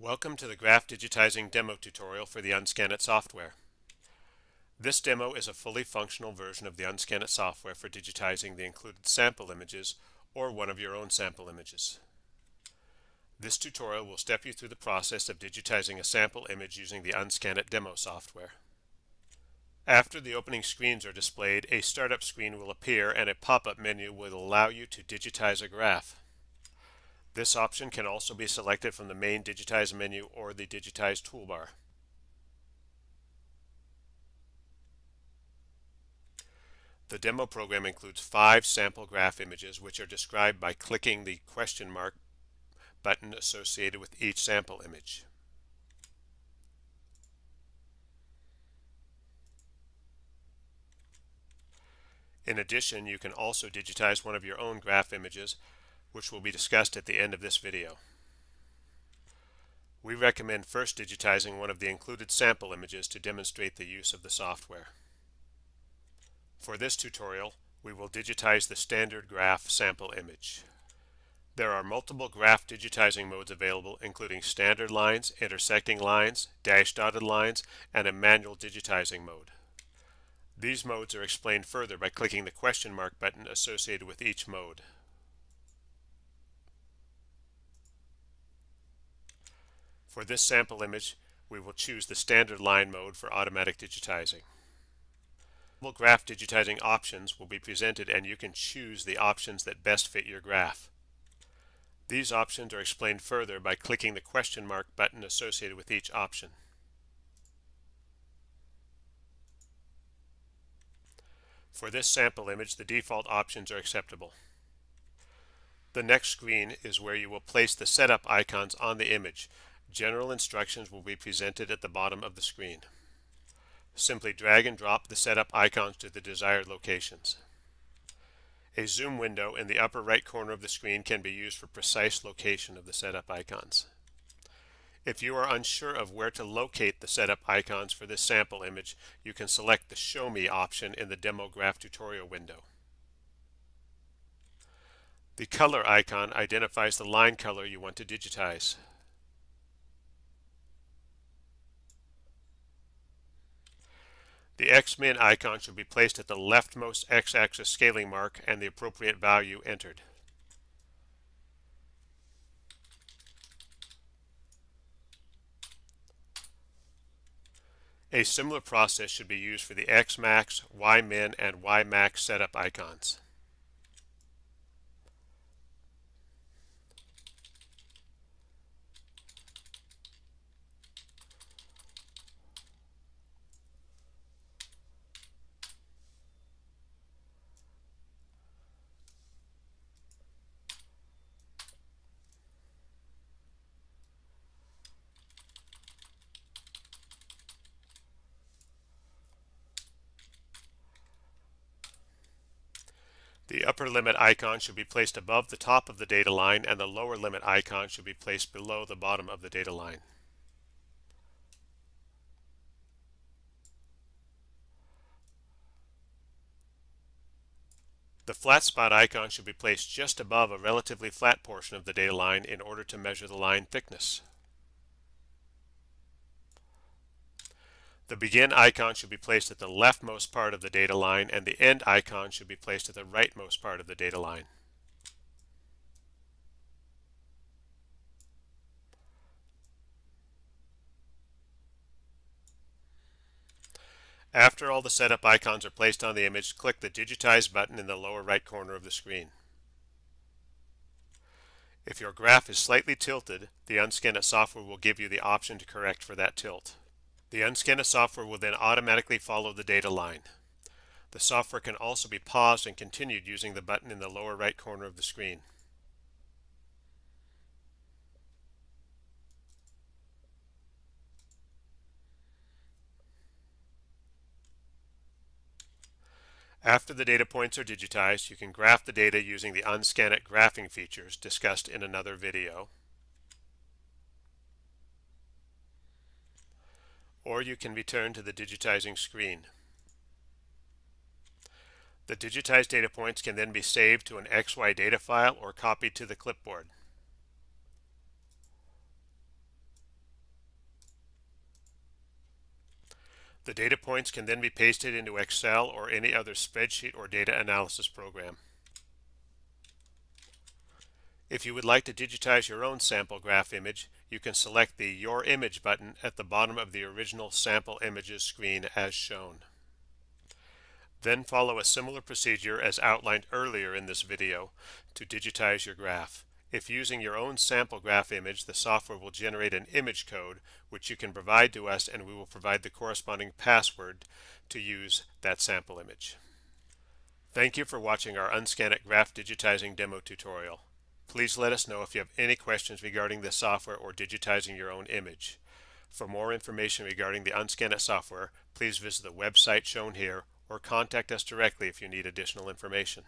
Welcome to the Graph Digitizing demo tutorial for the UN-SCAN-IT software. This demo is a fully functional version of the UN-SCAN-IT software for digitizing the included sample images or one of your own sample images. This tutorial will step you through the process of digitizing a sample image using the UN-SCAN-IT demo software. After the opening screens are displayed, a startup screen will appear and a pop-up menu will allow you to digitize a graph. This option can also be selected from the main Digitize menu or the Digitize toolbar. The demo program includes five sample graph images which are described by clicking the question mark button associated with each sample image. In addition, you can also digitize one of your own graph images which will be discussed at the end of this video. We recommend first digitizing one of the included sample images to demonstrate the use of the software. For this tutorial, we will digitize the standard graph sample image. There are multiple graph digitizing modes available including standard lines, intersecting lines, dash dotted lines, and a manual digitizing mode. These modes are explained further by clicking the question mark button associated with each mode. For this sample image, we will choose the standard line mode for automatic digitizing. Graph digitizing options will be presented and you can choose the options that best fit your graph. These options are explained further by clicking the question mark button associated with each option. For this sample image, the default options are acceptable. The next screen is where you will place the setup icons on the image. General instructions will be presented at the bottom of the screen. Simply drag and drop the setup icons to the desired locations. A zoom window in the upper right corner of the screen can be used for precise location of the setup icons. If you are unsure of where to locate the setup icons for this sample image, you can select the Show Me option in the Demo Graph tutorial window. The color icon identifies the line color you want to digitize. The X-min icon should be placed at the leftmost x-axis scaling mark and the appropriate value entered. A similar process should be used for the Xmax, Ymin, and Y-Max setup icons. The upper limit icon should be placed above the top of the data line and the lower limit icon should be placed below the bottom of the data line. The flat spot icon should be placed just above a relatively flat portion of the data line in order to measure the line thickness. The begin icon should be placed at the leftmost part of the data line and the end icon should be placed at the rightmost part of the data line. After all the setup icons are placed on the image, click the Digitize button in the lower right corner of the screen. If your graph is slightly tilted, the UN-SCAN-IT software will give you the option to correct for that tilt. The UN-SCAN-IT software will then automatically follow the data line. The software can also be paused and continued using the button in the lower right corner of the screen. After the data points are digitized, you can graph the data using the UN-SCAN-IT graphing features discussed in another video. or you can return to the digitizing screen. The digitized data points can then be saved to an XY data file or copied to the clipboard. The data points can then be pasted into Excel or any other spreadsheet or data analysis program. If you would like to digitize your own sample graph image, you can select the Your Image button at the bottom of the original sample images screen as shown. Then follow a similar procedure as outlined earlier in this video to digitize your graph. If using your own sample graph image, the software will generate an image code which you can provide to us and we will provide the corresponding password to use that sample image. Thank you for watching our UN-SCAN-IT Graph Digitizing demo tutorial. Please let us know if you have any questions regarding the software or digitizing your own image. For more information regarding the UN-SCAN-IT software, please visit the website shown here or contact us directly if you need additional information.